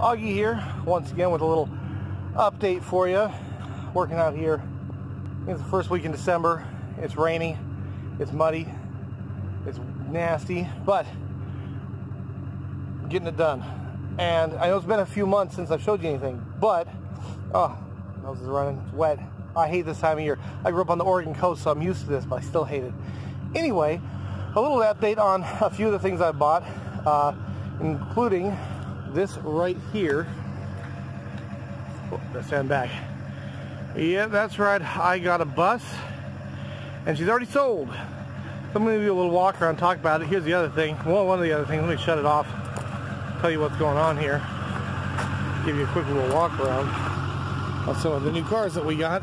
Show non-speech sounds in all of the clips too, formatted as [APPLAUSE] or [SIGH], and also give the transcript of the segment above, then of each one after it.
Auggie here, once again with a little update for you. Working out here. It's the first week in December. It's rainy. It's muddy. It's nasty, but getting it done. And I know it's been a few months since I've showed you anything, but, oh, nose is running, it's wet. I hate this time of year. I grew up on the Oregon coast, so I'm used to this, but I still hate it. Anyway, a little update on a few of the things I bought, uh, including this right here. Oh, let's stand back. Yeah, that's right. I got a bus, and she's already sold. So I'm to give you a little walk around, talk about it. Here's the other thing. Well, one of the other things. Let me shut it off. Tell you what's going on here. Give you a quick little walk around on some of the new cars that we got.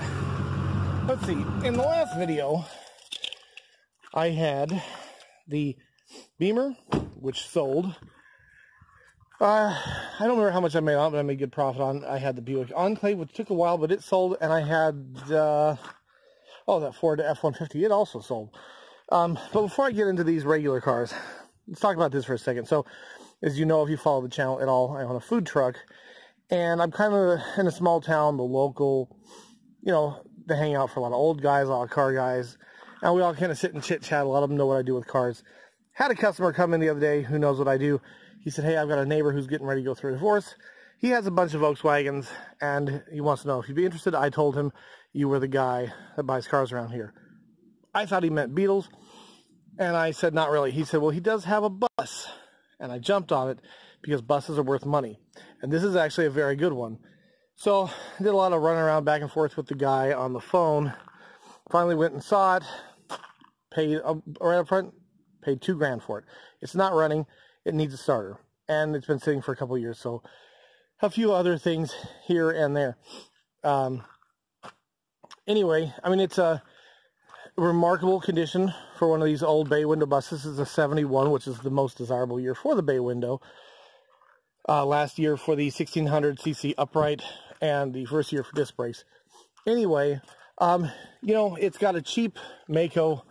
Let's see. In the last video, I had the Beamer, which sold. Uh, I don't remember how much I made on, but I made good profit on. I had the Buick Enclave, which took a while, but it sold, and I had, uh, oh, that Ford F-150, it also sold. Um, but before I get into these regular cars, let's talk about this for a second. So, as you know, if you follow the channel at all, I own a food truck, and I'm kind of in a small town, the local, you know, they hang out for a lot of old guys, a lot of car guys, and we all kind of sit and chit-chat. A lot of them know what I do with cars. Had a customer come in the other day who knows what I do he said, hey, I've got a neighbor who's getting ready to go through a divorce. He has a bunch of Volkswagens, and he wants to know if you'd be interested. I told him you were the guy that buys cars around here. I thought he meant Beetles, and I said, not really. He said, well, he does have a bus, and I jumped on it because buses are worth money, and this is actually a very good one. So I did a lot of running around back and forth with the guy on the phone. Finally went and saw it, paid uh, right up front, paid two grand for it. It's not running it needs a starter. And it's been sitting for a couple years, so a few other things here and there. Um, anyway, I mean, it's a remarkable condition for one of these old bay window buses. This is a 71, which is the most desirable year for the bay window. Uh, last year for the 1600cc upright and the first year for disc brakes. Anyway, um, you know, it's got a cheap Maaco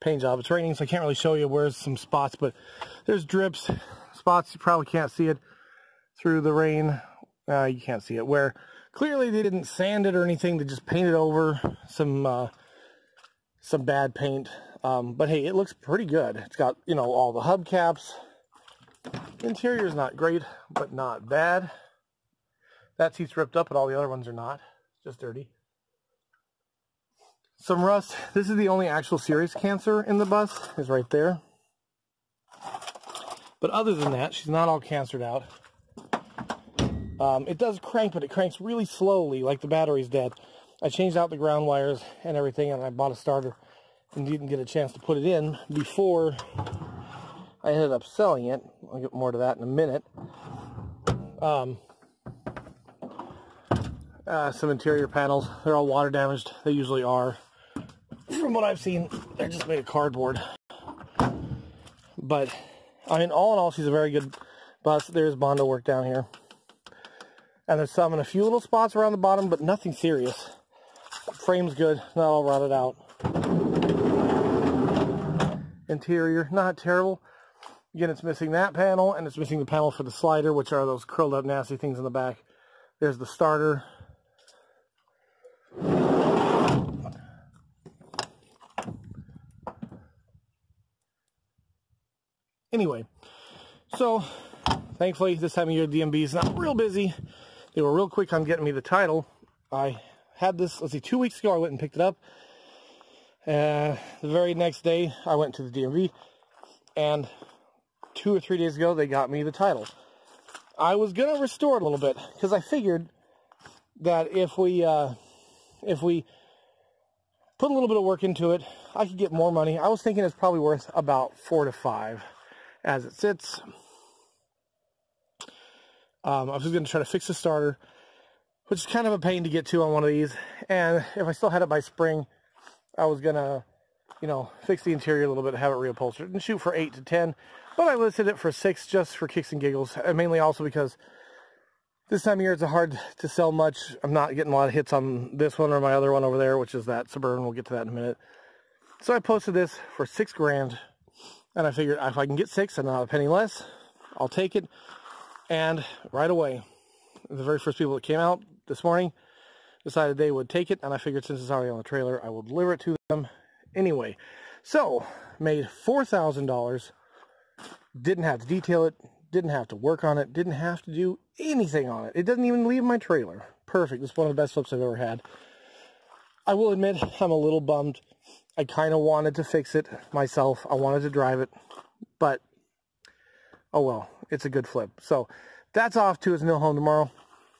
paint job. It's raining, so I can't really show you where's some spots, but there's drips, spots you probably can't see it through the rain. Uh, you can't see it. Where clearly they didn't sand it or anything. They just painted over some uh, some bad paint. Um, but hey, it looks pretty good. It's got, you know, all the hubcaps. Interior's not great, but not bad. That seat's ripped up, but all the other ones are not. Just dirty. Some rust. This is the only actual serious cancer in the bus, is right there. But other than that, she's not all cancered out. Um, it does crank, but it cranks really slowly, like the battery's dead. I changed out the ground wires and everything, and I bought a starter and didn't get a chance to put it in before I ended up selling it. I'll get more to that in a minute. Um, uh, some interior panels. They're all water damaged. They usually are from what I've seen, they're just made of cardboard. But, I mean, all in all, she's a very good bus. There's Bondo work down here. And there's some in a few little spots around the bottom, but nothing serious. Frame's good, not all rotted out. Interior, not terrible. Again, it's missing that panel, and it's missing the panel for the slider, which are those curled up nasty things in the back. There's the starter. Anyway, so thankfully this time of year DMV is not real busy. They were real quick on getting me the title. I had this, let's see, two weeks ago I went and picked it up. Uh, the very next day I went to the DMV and two or three days ago they got me the title. I was going to restore it a little bit because I figured that if we, uh, if we put a little bit of work into it, I could get more money. I was thinking it's probably worth about four to five as it sits. Um, I was going to try to fix the starter, which is kind of a pain to get to on one of these. And if I still had it by spring, I was going to, you know, fix the interior a little bit, have it reupholstered, and shoot for 8 to 10. But I listed it for 6 just for kicks and giggles, and mainly also because this time of year it's hard to sell much. I'm not getting a lot of hits on this one or my other one over there, which is that Suburban. We'll get to that in a minute. So I posted this for 6 grand and I figured if I can get six and not a penny less, I'll take it. And right away, the very first people that came out this morning decided they would take it, and I figured since it's already on the trailer, I will deliver it to them anyway. So, made $4,000, didn't have to detail it, didn't have to work on it, didn't have to do anything on it. It doesn't even leave my trailer. Perfect. This is one of the best flips I've ever had. I will admit, I'm a little bummed. I kind of wanted to fix it myself. I wanted to drive it, but oh well, it's a good flip. So that's off to his new home tomorrow.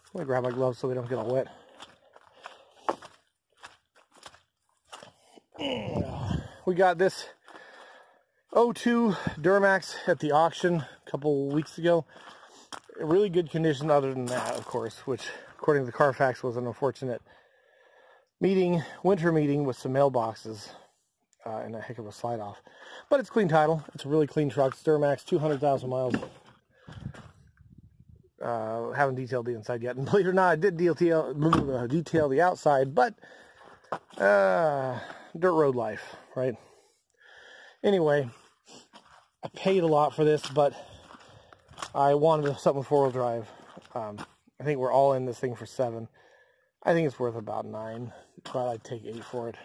I'm gonna grab my gloves so they don't get all wet. We got this 02 Duramax at the auction a couple weeks ago. really good condition other than that, of course, which according to the Carfax was an unfortunate meeting, winter meeting with some mailboxes uh, and a heck of a slide off. But it's clean title. It's a really clean truck. Duramax, 200,000 miles. Uh, haven't detailed the inside yet. And [LAUGHS] believe it or not, I did detail, [LAUGHS] detail the outside, but uh, dirt road life, right? Anyway, I paid a lot for this, but I wanted something four-wheel drive. Um, I think we're all in this thing for seven. I think it's worth about nine, but I'd take eight for it.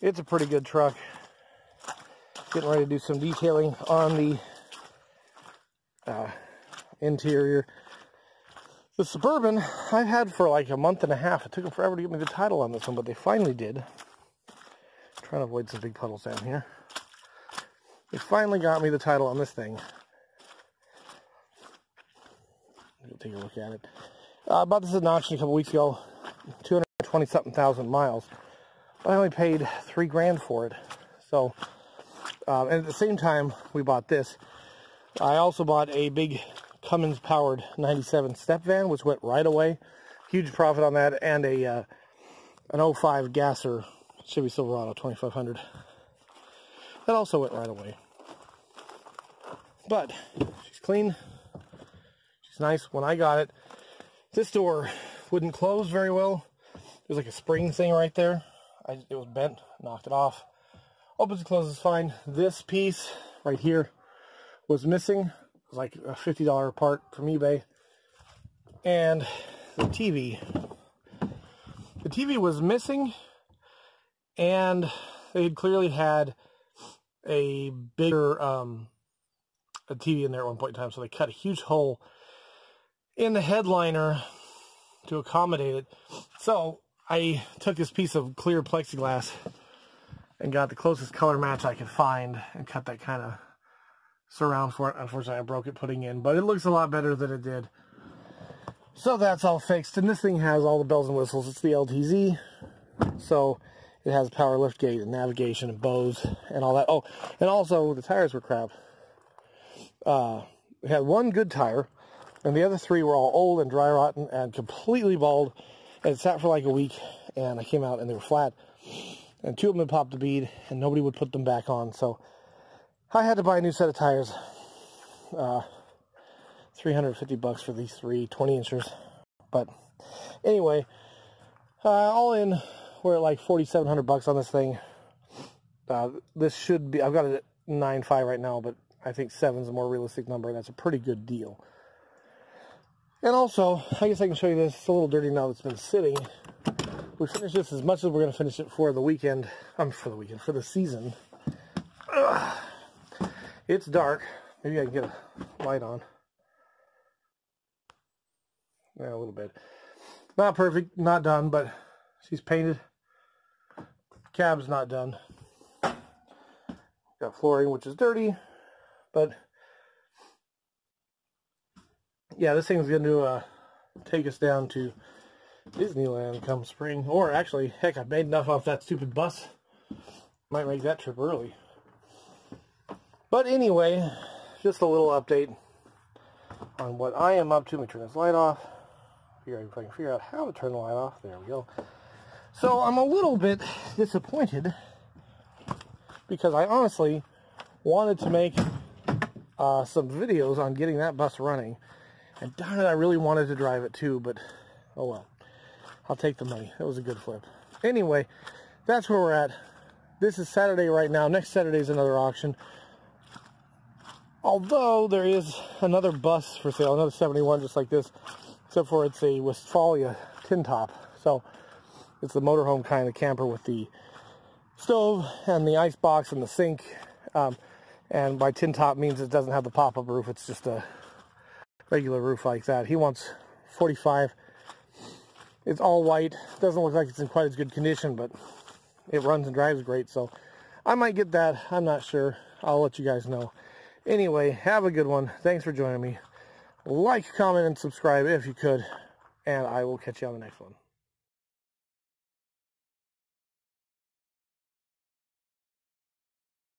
It's a pretty good truck. Getting ready to do some detailing on the uh, interior. The Suburban, I've had for like a month and a half. It took them forever to get me the title on this one, but they finally did. I'm trying to avoid some big puddles down here. They finally got me the title on this thing. Take a look at it. Uh, I bought this at an auction a couple weeks ago. 220 something thousand miles. But I only paid three grand for it. So, um, and at the same time we bought this, I also bought a big Cummins powered 97 step van, which went right away. Huge profit on that, and a uh, an 05 Gasser Chevy Silverado 2500. That also went right away. But she's clean. She's nice. When I got it, this door wouldn't close very well. There's like a spring thing right there. I, it was bent, knocked it off. Opens and closes fine. This piece right here was missing. It was like a $50 part from eBay. And the TV. The TV was missing and they had clearly had a bigger um, a TV in there at one point in time, so they cut a huge hole in the headliner to accommodate it. So I took this piece of clear plexiglass and got the closest color match I could find and cut that kind of surround for it. Unfortunately, I broke it putting in, but it looks a lot better than it did. So that's all fixed, and this thing has all the bells and whistles. It's the LTZ, so it has power lift gate and navigation and Bose and all that. Oh, and also the tires were crap. Uh, we had one good tire, and the other three were all old and dry rotten and completely bald. It sat for like a week, and I came out and they were flat. And two of them had popped the bead, and nobody would put them back on. So I had to buy a new set of tires. Uh, 350 bucks for these three 20 inchers. But anyway, uh, all in we're at like 4,700 bucks on this thing. Uh, this should be, I've got it at 9.5 right now, but I think 7 is a more realistic number, and that's a pretty good deal. And also, I guess I can show you this. It's a little dirty now that's been sitting. We finished this as much as we're going to finish it for the weekend. I'm um, for the weekend, for the season. Ugh. It's dark. Maybe I can get a light on. Yeah, a little bit. Not perfect, not done, but she's painted cab's not done. Got flooring, which is dirty, but yeah, this thing's going to uh, take us down to Disneyland come spring. Or actually, heck, I've made enough off that stupid bus. Might make that trip early. But anyway, just a little update on what I am up to. Let me turn this light off. Figure if I can figure out how to turn the light off. There we go. So I'm a little bit disappointed because I honestly wanted to make uh, some videos on getting that bus running. And darn it, I really wanted to drive it too, but oh well. I'll take the money. That was a good flip. Anyway, that's where we're at. This is Saturday right now. Next Saturday is another auction. Although there is another bus for sale, another 71 just like this, except for it's a Westfalia tin top. So it's the motorhome kind of camper with the stove and the ice box and the sink. Um, and by tin top means it doesn't have the pop-up roof. It's just a regular roof like that. He wants 45. It's all white. Doesn't look like it's in quite as good condition, but it runs and drives great. So I might get that. I'm not sure. I'll let you guys know. Anyway, have a good one. Thanks for joining me. Like, comment, and subscribe if you could. And I will catch you on the next one.